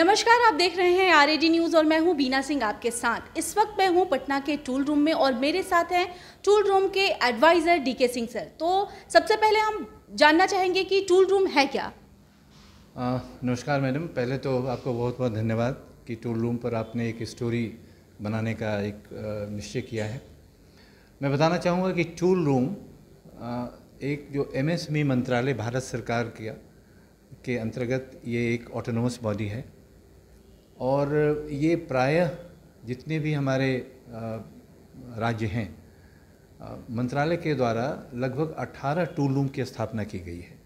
नमस्कार, आप देख रहे हैं आर न्यूज़ और मैं हूँ बीना सिंह आपके साथ। इस वक्त मैं हूँ पटना के टूल रूम में और मेरे साथ हैं टूल रूम के एडवाइजर डीके सिंह सर तो सबसे पहले हम जानना चाहेंगे कि टूल रूम है क्या? नमस्कार मैडम। पहले तो आपको बहुत बहुत धन्यवाद कि टूल रूम पर आपने एक स्टोरी बनाने का एक निश्चय किया है। मैं बताना चाहूँगा कि टूल रूम एक जो एमएसएमई मंत्रालय, भारत सरकार किया के अंतर्गत ये एक ऑटोनोमस बॉडी है। और ये प्रायः जितने भी हमारे राज्य हैं मंत्रालय के द्वारा लगभग 18 टूल रूम की स्थापना की गई है।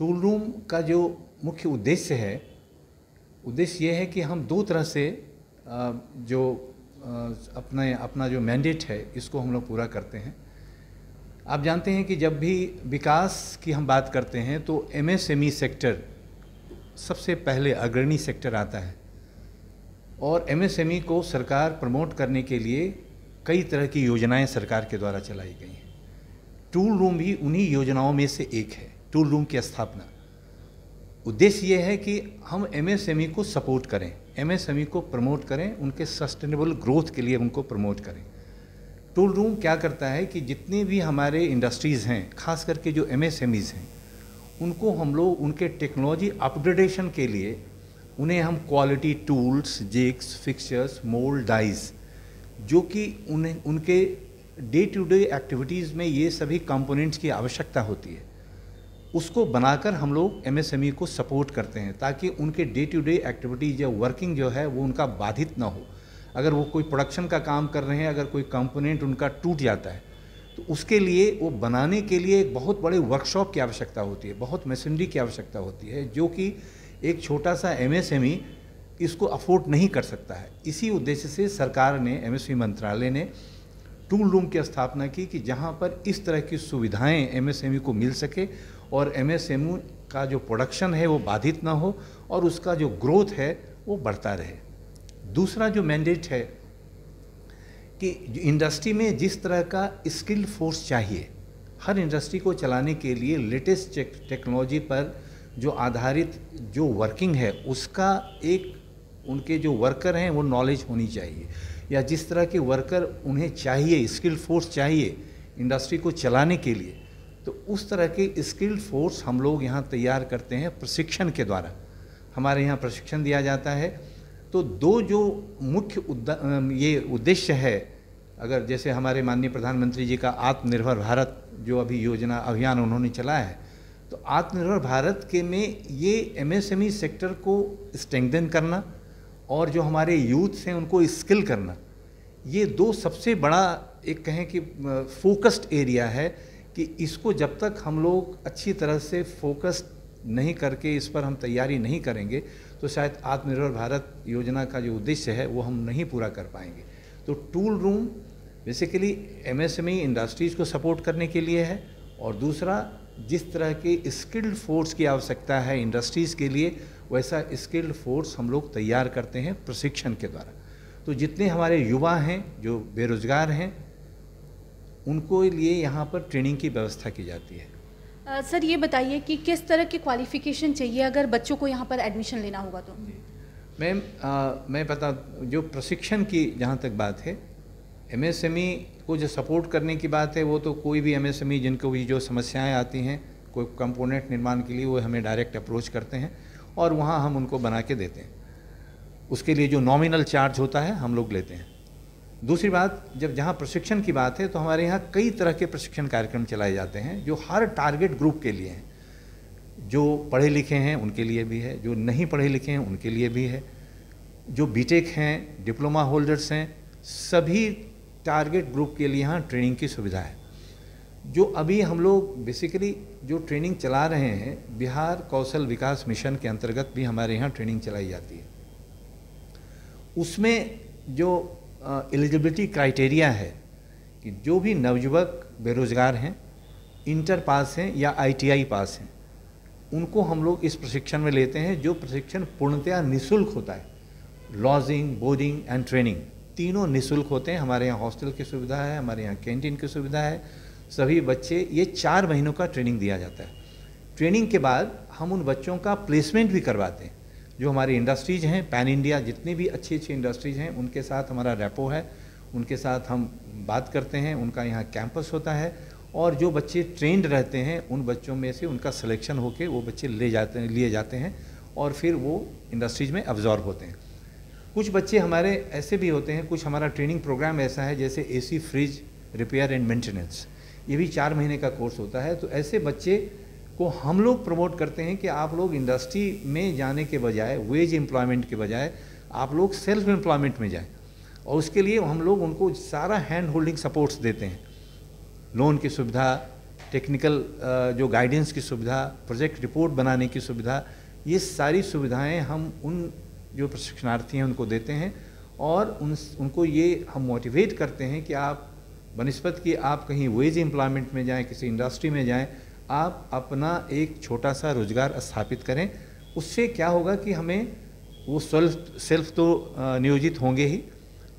टूल रूम का जो मुख्य उद्देश्य है, उद्देश्य ये है कि हम दो तरह से जो अपने, अपना जो मैंडेट है, इसको हम लोग पूरा करते हैं। आप जानते हैं कि जब भी विकास की हम बात करते हैं तो एमएसएमई सेक्टर सबसे पहले अग्रणी सेक्टर आता है। और एमएसएमई को सरकार प्रमोट करने के लिए कई तरह की योजनाएँ सरकार के द्वारा चलाई गई हैं। टूल रूम भी उन्हीं योजनाओं में से एक है, टूल रूम की स्थापना। उद्देश्य ये है कि हम एमएसएमई को सपोर्ट करें एमएसएमई को प्रमोट करें, उनके सस्टेनेबल ग्रोथ के लिए उनको प्रमोट करें। टूल रूम क्या करता है कि जितने भी हमारे इंडस्ट्रीज़ हैं, खास करके जो एम हैं उनको हम लोग, उनके टेक्नोलॉजी अपग्रेडेशन के लिए, उन्हें हम quality tools jigs fixtures mould dies जो कि उन्हें, उनके डे टू डे एक्टिविटीज़ में ये सभी कंपोनेंट्स की आवश्यकता होती है, उसको बनाकर हम लोग एमएसएमई को सपोर्ट करते हैं, ताकि उनके डे टू डे एक्टिविटीज़ या वर्किंग जो है, वो उनका बाधित ना हो। अगर वो कोई प्रोडक्शन का काम कर रहे हैं, अगर कोई कंपोनेंट उनका टूट जाता है तो उसके लिए, वो बनाने के लिए एक बहुत बड़े वर्कशॉप की आवश्यकता होती है, बहुत मशीनरी की आवश्यकता होती है, जो कि एक छोटा सा एमएसएमई इसको अफोर्ड नहीं कर सकता है। इसी उद्देश्य से सरकार ने एमएसएमई मंत्रालय ने टूल रूम की स्थापना की कि जहाँ पर इस तरह की सुविधाएँ एमएसएमई को मिल सके और एमएसएमई का जो प्रोडक्शन है वो बाधित ना हो और उसका जो ग्रोथ है वो बढ़ता रहे। दूसरा जो मैंडेट है कि इंडस्ट्री में जिस तरह का स्किल फोर्स चाहिए, हर इंडस्ट्री को चलाने के लिए लेटेस्ट टेक्नोलॉजी पर जो आधारित जो वर्किंग है, उसका एक उनके जो वर्कर हैं, वो नॉलेज होनी चाहिए। या जिस तरह के वर्कर उन्हें चाहिए, स्किल फोर्स चाहिए इंडस्ट्री को चलाने के लिए तो उस तरह के स्किल फोर्स हम लोग यहाँ तैयार करते हैं प्रशिक्षण के द्वारा। हमारे यहाँ प्रशिक्षण दिया जाता है। तो दो जो मुख्य ये उद्देश्य है, अगर जैसे हमारे माननीय प्रधानमंत्री जी का आत्मनिर्भर भारत जो अभी योजना अभियान उन्होंने चलाया है तो आत्मनिर्भर भारत के में ये एमएसएमई सेक्टर को स्ट्रेंथन करना और जो हमारे यूथ्स हैं उनको स्किल करना, ये दो सबसे बड़ा एक कहें कि फोकस्ड एरिया है कि इसको जब तक हम लोग अच्छी तरह से फोकस्ड नहीं करके इस पर हम तैयारी नहीं करेंगे तो शायद आत्मनिर्भर भारत योजना का जो उद्देश्य है, वो हम नहीं पूरा कर पाएँगे। तो tool room basically MSME industries को सपोर्ट करने के लिए है और दूसरा, जिस तरह के स्किल्ड फोर्स की आवश्यकता है इंडस्ट्रीज़ के लिए, वैसा स्किल्ड फोर्स हम लोग तैयार करते हैं प्रशिक्षण के द्वारा। तो जितने हमारे युवा हैं, जो बेरोज़गार हैं, उनको लिए यहाँ पर ट्रेनिंग की व्यवस्था की जाती है। सर, ये बताइए कि किस तरह की क्वालिफिकेशन चाहिए अगर बच्चों को यहाँ पर एडमिशन लेना होगा तो? मैम मैं बता, जो प्रशिक्षण की जहाँ तक बात है एमएसएमई को जो सपोर्ट करने की बात है, वो तो कोई भी एमएसएमई जिनको भी जो समस्याएँ आती हैं, कोई कंपोनेंट निर्माण के लिए वो हमें डायरेक्ट अप्रोच करते हैं और वहाँ हम उनको बना के देते हैं। उसके लिए जो नॉमिनल चार्ज होता है, हम लोग लेते हैं। दूसरी बात, जब जहाँ प्रशिक्षण की बात है तो हमारे यहाँ कई तरह के प्रशिक्षण कार्यक्रम चलाए जाते हैं, जो हर टारगेट ग्रुप के लिए हैं। जो पढ़े लिखे हैं, उनके लिए भी है, जो नहीं पढ़े लिखे हैं, उनके लिए भी है। जो बीटेक हैं डिप्लोमा होल्डर्स हैं, सभी टारगेट ग्रुप के लिए यहाँ ट्रेनिंग की सुविधा है। जो अभी हम लोग बेसिकली जो ट्रेनिंग चला रहे हैं, बिहार कौशल विकास मिशन के अंतर्गत भी हमारे यहाँ ट्रेनिंग चलाई जाती है। उसमें जो एलिजिबिलिटी क्राइटेरिया है कि जो भी नवयुवक बेरोजगार हैं इंटर पास हैं या आईटीआई पास हैं, उनको हम लोग इस प्रशिक्षण में लेते हैं जो प्रशिक्षण पूर्णतया निशुल्क होता है। लॉजिंग बोर्डिंग एंड ट्रेनिंग तीनों निशुल्क होते हैं। हमारे यहाँ हॉस्टल की सुविधा है, हमारे यहाँ कैंटीन की सुविधा है। सभी बच्चे ये चार महीनों का ट्रेनिंग दिया जाता है। ट्रेनिंग के बाद हम उन बच्चों का प्लेसमेंट भी करवाते हैं। जो हमारी इंडस्ट्रीज़ हैं, पैन इंडिया, जितनी भी अच्छी अच्छी इंडस्ट्रीज़ हैं, उनके साथ हमारा रेपो है, उनके साथ हम बात करते हैं, उनका यहाँ कैंपस होता है, और जो बच्चे ट्रेंड रहते हैं, उन बच्चों में से उनका सिलेक्शन होकर वो बच्चे ले जाते हैं, लिए जाते हैं, और फिर वो इंडस्ट्रीज़ में अब्जॉर्ब होते हैं। कुछ बच्चे हमारे ऐसे भी होते हैं, कुछ हमारा ट्रेनिंग प्रोग्राम ऐसा है, जैसे AC fridge repair and maintenance, ये भी चार महीने का कोर्स होता है तो ऐसे बच्चे को हम लोग प्रमोट करते हैं कि आप लोग इंडस्ट्री में जाने के बजाय वेज एम्प्लॉयमेंट के बजाय, आप लोग सेल्फ एम्प्लॉयमेंट में जाएँ। और उसके लिए हम लोग उनको सारा हैंड होल्डिंग सपोर्ट्स देते हैं। लोन की सुविधा टेक्निकल जो गाइडेंस की सुविधा प्रोजेक्ट रिपोर्ट बनाने की सुविधा, ये सारी सुविधाएँ हम उन जो प्रशिक्षणार्थी हैं उनको देते हैं। और उन, उनको ये हम मोटिवेट करते हैं कि आप, बनस्पत कि आप कहीं वेज एम्प्लॉयमेंट में जाएँ, किसी इंडस्ट्री में जाएँ आप अपना एक छोटा सा रोज़गार स्थापित करें। उससे क्या होगा कि हमें वो सेल्फ सेल्फ तो नियोजित होंगे ही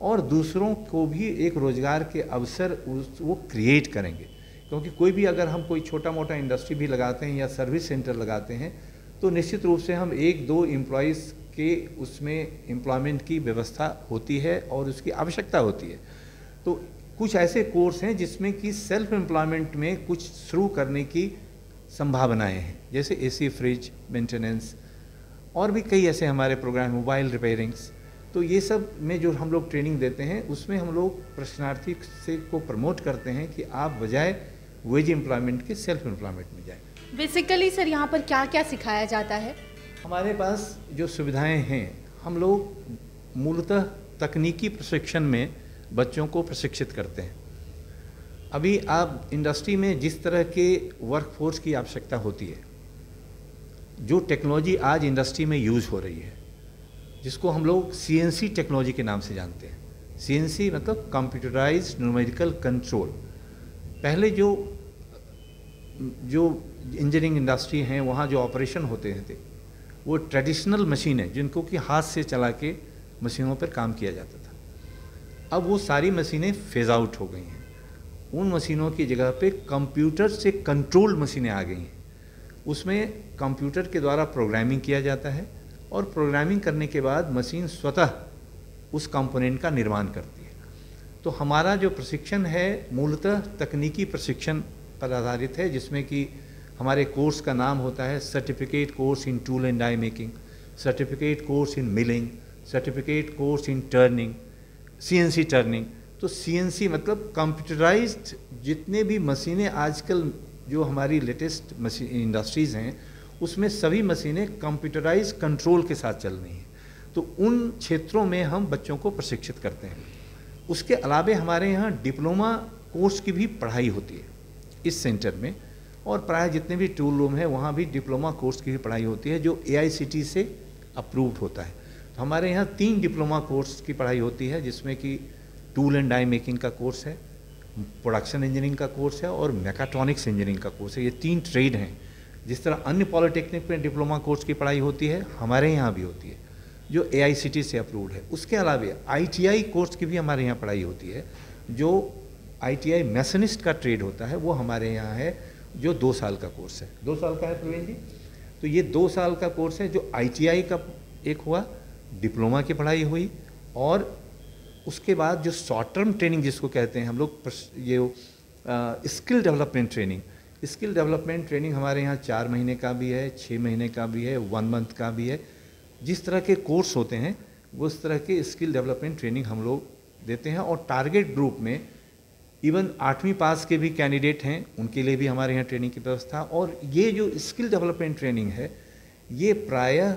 और दूसरों को भी एक रोज़गार के अवसर वो क्रिएट करेंगे। क्योंकि कोई भी अगर हम कोई छोटा मोटा इंडस्ट्री भी लगाते हैं या सर्विस सेंटर लगाते हैं तो निश्चित रूप से हम एक दो एम्प्लॉयज़ के उसमें एम्प्लॉयमेंट की व्यवस्था होती है और उसकी आवश्यकता होती है। तो कुछ ऐसे कोर्स हैं जिसमें कि सेल्फ एम्प्लॉयमेंट में कुछ शुरू करने की संभावनाएँ हैं। जैसे एसी फ्रिज मेंटेनेंस और भी कई ऐसे हमारे प्रोग्राम मोबाइल रिपेयरिंग्स। तो ये सब में जो हम लोग ट्रेनिंग देते हैं उसमें हम लोग प्रश्नार्थी से को प्रमोट करते हैं कि आप बजाय वेज एम्प्लॉयमेंट के सेल्फ एम्प्लॉयमेंट में जाएँ। बेसिकली सर यहाँ पर क्या क्या सिखाया जाता है? हमारे पास जो सुविधाएँ हैं हम लोग मूलतः तकनीकी प्रशिक्षण में बच्चों को प्रशिक्षित करते हैं। अभी आप इंडस्ट्री में जिस तरह के वर्कफोर्स की आवश्यकता होती है, जो टेक्नोलॉजी आज इंडस्ट्री में यूज़ हो रही है, जिसको हम लोग सीएनसी टेक्नोलॉजी के नाम से जानते हैं। सीएनसी मतलब कंप्यूटराइज न्यूमेरिकल कंट्रोल पहले जो जो इंजीनियरिंग इंडस्ट्री हैं, वहाँ जो ऑपरेशन होते थे, वो ट्रेडिशनल मशीन है, जिनको कि हाथ से चला के मशीनों पर काम किया जाता था। अब वो सारी मशीनें फ़ेज़ आउट हो गई हैं। उन मशीनों की जगह पे कंप्यूटर से कंट्रोल मशीनें आ गई हैं। उसमें कंप्यूटर के द्वारा प्रोग्रामिंग किया जाता है और प्रोग्रामिंग करने के बाद मशीन स्वतः उस कंपोनेंट का निर्माण करती है। तो हमारा जो प्रशिक्षण है, मूलतः तकनीकी प्रशिक्षण पर आधारित है, जिसमें कि हमारे कोर्स का नाम होता है certificate course in tool and die making certificate course in milling certificate course in turning CNC turning तो सीएनसी मतलब कंप्यूटराइज्ड जितने भी मशीनें आजकल जो हमारी लेटेस्ट मशीन इंडस्ट्रीज़ हैं, उसमें सभी मशीनें कंप्यूटराइज कंट्रोल के साथ चल रही हैं। तो उन क्षेत्रों में हम बच्चों को प्रशिक्षित करते हैं। उसके अलावे हमारे यहाँ डिप्लोमा कोर्स की भी पढ़ाई होती है इस सेंटर में, और प्राय जितने भी टूल रूम हैं, वहाँ भी डिप्लोमा कोर्स की भी पढ़ाई होती है, जो ए से अप्रूव्ड होता है। हमारे यहाँ तीन डिप्लोमा कोर्स की पढ़ाई होती है, जिसमें कि टूल एंड डाई मेकिंग का कोर्स है, प्रोडक्शन इंजीनियरिंग का कोर्स है और मैकाट्रॉनिक्स इंजीनियरिंग का कोर्स है। ये तीन ट्रेड हैं। जिस तरह अन्य पॉलिटेक्निक में डिप्लोमा कोर्स की पढ़ाई होती है, हमारे यहाँ भी होती है, जो ए से अप्रूव्ड है। उसके अलावा आईटीआई कोर्स की भी हमारे यहाँ पढ़ाई होती है। जो आई मैसनिस्ट का ट्रेड होता है, वो हमारे यहाँ है, जो दो साल का कोर्स है। दो साल का है प्रवीण जी? तो ये दो साल का कोर्स है, जो आईटीआई का एक हुआ डिप्लोमा की पढ़ाई हुई और उसके बाद जो शॉर्ट टर्म ट्रेनिंग जिसको कहते हैं, हम लोग ये skill development training skill development training हमारे यहाँ चार महीने का भी है छः महीने का भी है वन मंथ का भी है। जिस तरह के कोर्स होते हैं उस तरह के स्किल डेवलपमेंट ट्रेनिंग हम लोग देते हैं और टारगेट ग्रुप में इवन आठवीं पास के भी कैंडिडेट हैं, उनके लिए भी हमारे यहाँ ट्रेनिंग की व्यवस्था और ये जो स्किल डेवलपमेंट ट्रेनिंग है, ये प्रायः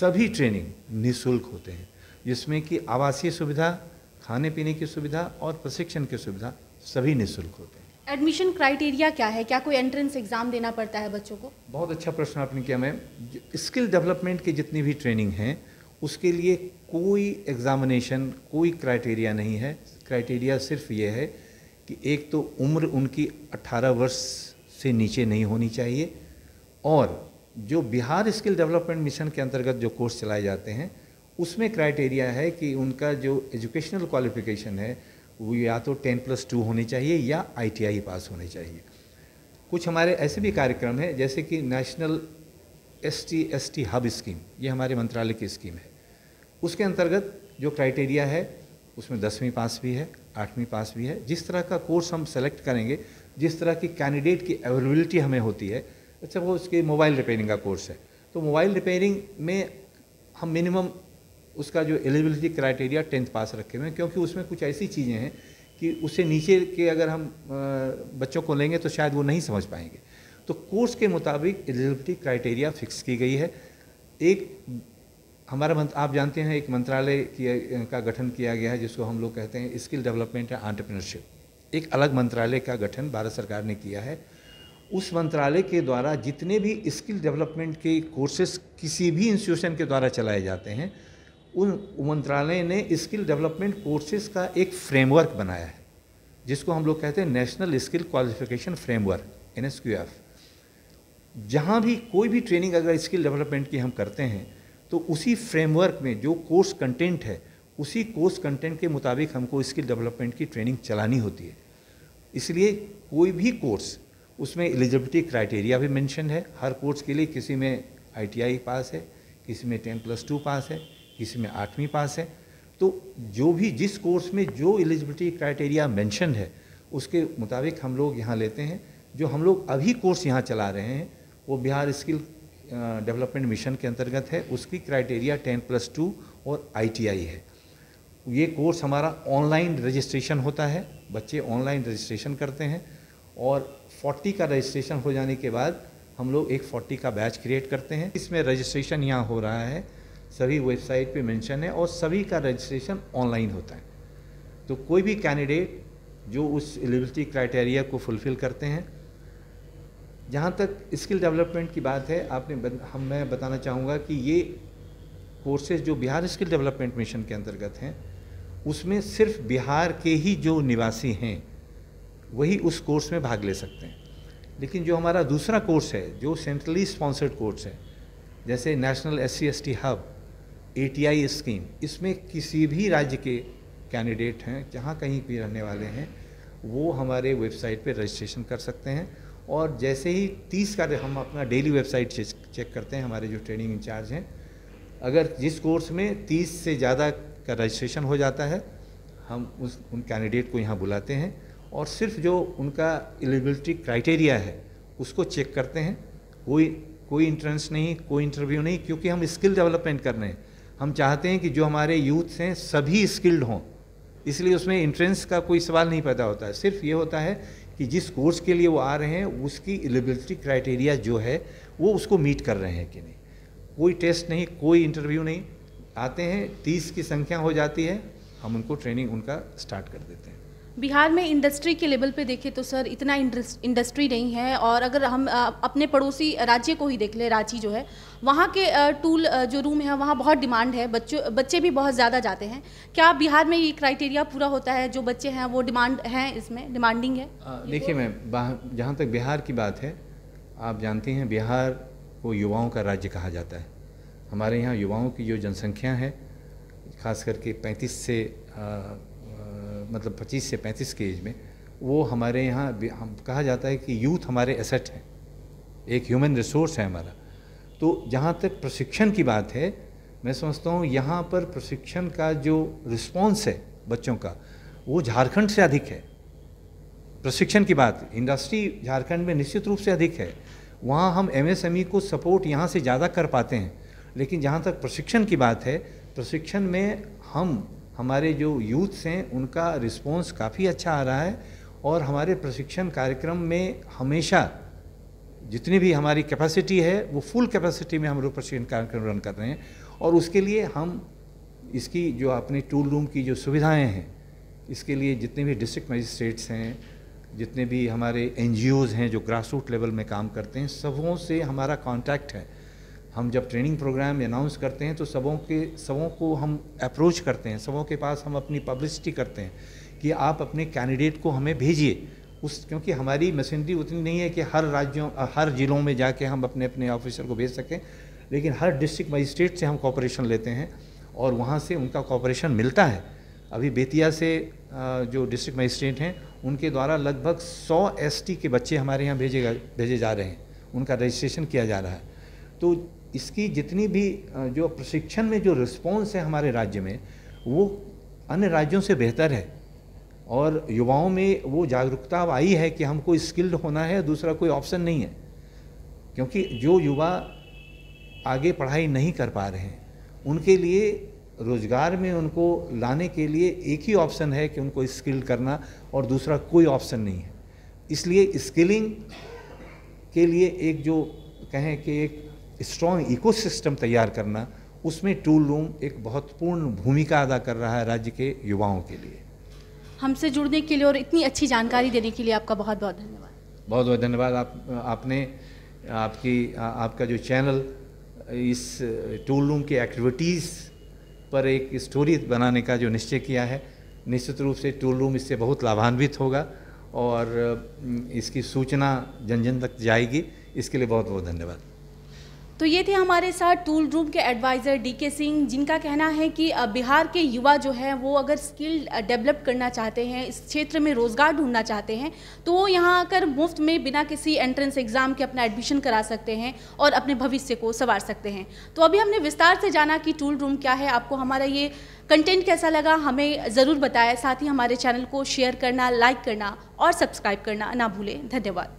सभी ट्रेनिंग निःशुल्क होते हैं। जिसमें कि आवासीय सुविधा खाने पीने की सुविधा और प्रशिक्षण की सुविधा सभी निःशुल्क होते हैं। एडमिशन क्राइटेरिया क्या है? क्या कोई एंट्रेंस एग्ज़ाम देना पड़ता है बच्चों को? बहुत अच्छा प्रश्न आपने किया मैम। स्किल डेवलपमेंट की जितनी भी ट्रेनिंग है उसके लिए कोई एग्ज़ामिनेशन कोई क्राइटेरिया नहीं है। क्राइटेरिया सिर्फ़ ये है कि एक तो उम्र उनकी 18 वर्ष से नीचे नहीं होनी चाहिए और जो बिहार स्किल डेवलपमेंट मिशन के अंतर्गत जो कोर्स चलाए जाते हैं, उसमें क्राइटेरिया है कि उनका जो एजुकेशनल क्वालिफिकेशन है, वो या तो टेन प्लस टू होनी चाहिए या आईटीआई पास होनी चाहिए। कुछ हमारे ऐसे भी कार्यक्रम हैं, जैसे कि national S T S T hub scheme, ये हमारे मंत्रालय की स्कीम है। उसके अंतर्गत जो क्राइटेरिया है, उसमें दसवीं पास भी है, आठवीं पास भी है। जिस तरह का कोर्स हम सेलेक्ट करेंगे, जिस तरह की कैंडिडेट की अवेलेबिलिटी हमें होती है अच्छा वो उसके मोबाइल रिपेयरिंग का कोर्स है। तो मोबाइल रिपेयरिंग में हम मिनिमम उसका जो एलिजिबिलिटी क्राइटेरिया टेंथ पास रखे हुए हैं क्योंकि उसमें कुछ ऐसी चीज़ें हैं कि उससे नीचे के अगर हम बच्चों को लेंगे तो शायद वो नहीं समझ पाएँगे। तो कोर्स के मुताबिक एलिजिबिलिटी क्राइटेरिया फिक्स की गई है। एक हमारा मंत, आप जानते हैं एक मंत्रालय की का गठन किया गया है जिसको हम लोग कहते हैं स्किल डेवलपमेंट एंड आंट्रप्रनरशिप एक अलग मंत्रालय का गठन भारत सरकार ने किया है। उस मंत्रालय के द्वारा जितने भी स्किल डेवलपमेंट के कोर्सेस किसी भी इंस्टीट्यूशन के द्वारा चलाए जाते हैं, उन मंत्रालय ने स्किल डेवलपमेंट कोर्सेज का एक फ्रेमवर्क बनाया है, जिसको हम लोग कहते हैं national skill qualification framework N S Q F जहाँ भी कोई भी ट्रेनिंग अगर स्किल डेवलपमेंट की हम करते हैं तो उसी फ्रेमवर्क में जो कोर्स कंटेंट है, उसी कोर्स कंटेंट के मुताबिक हमको स्किल डेवलपमेंट की ट्रेनिंग चलानी होती है। इसलिए कोई भी कोर्स उसमें एलिजिबिलिटी क्राइटेरिया भी मेंशन है। हर कोर्स के लिए किसी में आईटीआई पास है, किसी में टेन प्लस टू पास है, किसी में आठवीं पास है। तो जो भी जिस कोर्स में जो एलिजिबिलिटी क्राइटेरिया मेंशन है, उसके मुताबिक हम लोग यहाँ लेते हैं। जो हम लोग अभी कोर्स यहाँ चला रहे हैं, वो बिहार स्किल डेवलपमेंट मिशन के अंतर्गत है। उसकी क्राइटेरिया टेन प्लस टू और आईटीआई है। ये कोर्स हमारा ऑनलाइन रजिस्ट्रेशन होता है। बच्चे ऑनलाइन रजिस्ट्रेशन करते हैं और 40 का रजिस्ट्रेशन हो जाने के बाद हम लोग एक 40 का बैच क्रिएट करते हैं। इसमें रजिस्ट्रेशन यहाँ हो रहा है, सभी वेबसाइट पे मेंशन है और सभी का रजिस्ट्रेशन ऑनलाइन होता है। तो कोई भी कैंडिडेट जो उस एलिजिबिलिटी क्राइटेरिया को फुलफ़िल करते हैं, जहाँ तक स्किल डेवलपमेंट की बात है, आपने हम, मैं बताना चाहूँगा कि ये कोर्सेज जो बिहार स्किल डेवलपमेंट मिशन के अंतर्गत हैं, उसमें सिर्फ़ बिहार के ही जो निवासी हैं वही उस कोर्स में भाग ले सकते हैं। लेकिन जो हमारा दूसरा कोर्स है, जो सेंट्रली स्पॉन्सर्ड कोर्स है, जैसे national S C hub ATI scheme इसमें किसी भी राज्य के कैंडिडेट हैं, जहाँ कहीं भी रहने वाले हैं, वो हमारे वेबसाइट पे रजिस्ट्रेशन कर सकते हैं। और जैसे ही तीस का हम अपना डेली वेबसाइट चेक करते हैं, हमारे जो ट्रेनिंग इंचार्ज हैं, अगर जिस कोर्स में तीस से ज़्यादा का रजिस्ट्रेशन हो जाता है, हम उस, उन कैंडिडेट को यहाँ बुलाते हैं। और सिर्फ़ जो उनका एलिजिबिलिटी क्राइटेरिया है, उसको चेक करते हैं। कोई कोई इंट्रेंस नहीं, कोई इंटरव्यू नहीं, क्योंकि हम स्किल डेवलपमेंट कर रहे हैं। हम चाहते हैं कि जो हमारे यूथ्स हैं, सभी स्किल्ड हों। इसलिए उसमें इंट्रेंस का कोई सवाल नहीं पैदा होता है। सिर्फ़ ये होता है कि जिस कोर्स के लिए वो आ रहे हैं, उसकी एलिजिबिलिटी क्राइटेरिया जो है, वो उसको मीट कर रहे हैं कि नहीं। कोई टेस्ट नहीं, कोई इंटरव्यू नहीं। आते हैं, तीस की संख्या हो जाती है, हम उनको ट्रेनिंग उनका स्टार्ट कर देते हैं। बिहार में इंडस्ट्री के लेवल पे देखें तो सर इतना इंडस्ट्री नहीं है और अगर हम अपने पड़ोसी राज्य को ही देख लें, रांची जो है, वहाँ के टूल जो रूम है, वहाँ बहुत डिमांड है, बच्चों, बच्चे भी बहुत ज़्यादा जाते हैं। क्या बिहार में ये क्राइटेरिया पूरा होता है, जो बच्चे हैं, वो डिमांड हैं इसमें डिमांडिंग है? देखिए मैम जहाँ तक बिहार की बात है, आप जानते हैं, बिहार को युवाओं का राज्य कहा जाता है। हमारे यहाँ युवाओं की जो जनसंख्या है खास करके पैंतीस से मतलब 25 से 35 के एज में, वो हमारे यहाँ हम, कहा जाता है कि यूथ हमारे एसेट हैं। एक ह्यूमन रिसोर्स है हमारा। तो जहाँ तक प्रशिक्षण की बात है, मैं समझता हूँ यहाँ पर प्रशिक्षण का जो रिस्पॉन्स है बच्चों का, वो झारखंड से अधिक है। प्रशिक्षण की बात इंडस्ट्री झारखंड में निश्चित रूप से अधिक है। वहाँ हम एमएसएमई को सपोर्ट यहाँ से ज़्यादा कर पाते हैं। लेकिन जहाँ तक प्रशिक्षण की बात है, प्रशिक्षण में हम हमारे जो यूथ्स हैं, उनका रिस्पॉन्स काफ़ी अच्छा आ रहा है और हमारे प्रशिक्षण कार्यक्रम में हमेशा जितनी भी हमारी कैपेसिटी है, वो फुल कैपेसिटी में हम लोग प्रशिक्षण कार्यक्रम रन कर रहे हैं और उसके लिए हम इसकी जो अपने टूल रूम की जो सुविधाएँ हैं, इसके लिए जितने भी डिस्ट्रिक्ट मजिस्ट्रेट्स हैं, जितने भी हमारे एन हैं जो ग्रास रूट लेवल में काम करते हैं, सबों से हमारा कॉन्टैक्ट है। हम जब ट्रेनिंग प्रोग्राम अनाउंस करते हैं तो सबों के, सबों को हम अप्रोच करते हैं, सबों के पास हम अपनी पब्लिसिटी करते हैं कि आप अपने कैंडिडेट को हमें भेजिए। उस, क्योंकि हमारी मशीनरी उतनी नहीं है कि हर राज्यों, हर ज़िलों में जाके हम अपने अपने ऑफिसर को भेज सकें, लेकिन हर डिस्ट्रिक्ट मजिस्ट्रेट से हम कॉपरेशन लेते हैं और वहाँ से उनका कॉपरेशन मिलता है। अभी बेतिया से जो डिस्ट्रिक्ट मजिस्ट्रेट हैं, उनके द्वारा लगभग 100 एसटी के बच्चे हमारे यहाँ भेजे भेजे जा रहे हैं। उनका रजिस्ट्रेशन किया जा रहा है। तो इसकी जितनी भी जो प्रशिक्षण में जो रिस्पॉन्स है हमारे राज्य में, वो अन्य राज्यों से बेहतर है। और युवाओं में वो जागरूकता आई है कि हमको स्किल्ड होना है, दूसरा कोई ऑप्शन नहीं है। क्योंकि जो युवा आगे पढ़ाई नहीं कर पा रहे हैं, उनके लिए रोज़गार में उनको लाने के लिए एक ही ऑप्शन है कि उनको स्किल करना, और दूसरा कोई ऑप्शन नहीं है। इसलिए स्किलिंग के लिए एक जो कहें कि एक स्ट्रॉन्ग इकोसिस्टम तैयार करना उसमें टूल रूम एक बहुत पूर्ण भूमिका अदा कर रहा है राज्य के युवाओं के लिए। हमसे जुड़ने के लिए और इतनी अच्छी जानकारी देने के लिए आपका बहुत बहुत धन्यवाद। बहुत बहुत धन्यवाद। आप आपने आपकी आपका जो चैनल इस टूल रूम की एक्टिविटीज़ पर एक स्टोरी बनाने का जो निश्चय किया है निश्चित रूप से टूल रूम इससे बहुत लाभान्वित होगा और इसकी सूचना जन जन तक जाएगी। इसके लिए बहुत बहुत धन्यवाद। तो ये थे हमारे साथ टूल रूम के एडवाइज़र डी के सिंह, जिनका कहना है कि बिहार के युवा जो हैं, वो अगर स्किल डेवलप करना चाहते हैं, इस क्षेत्र में रोज़गार ढूंढना चाहते हैं तो वो यहाँ आकर मुफ़्त में बिना किसी एंट्रेंस एग्ज़ाम के अपना एडमिशन करा सकते हैं और अपने भविष्य को संवार सकते हैं। तो अभी हमने विस्तार से जाना कि टूल रूम क्या है, आपको हमारा ये कंटेंट कैसा लगा, हमें ज़रूर बताया साथ ही हमारे चैनल को शेयर करना लाइक करना और सब्सक्राइब करना ना भूलें। धन्यवाद।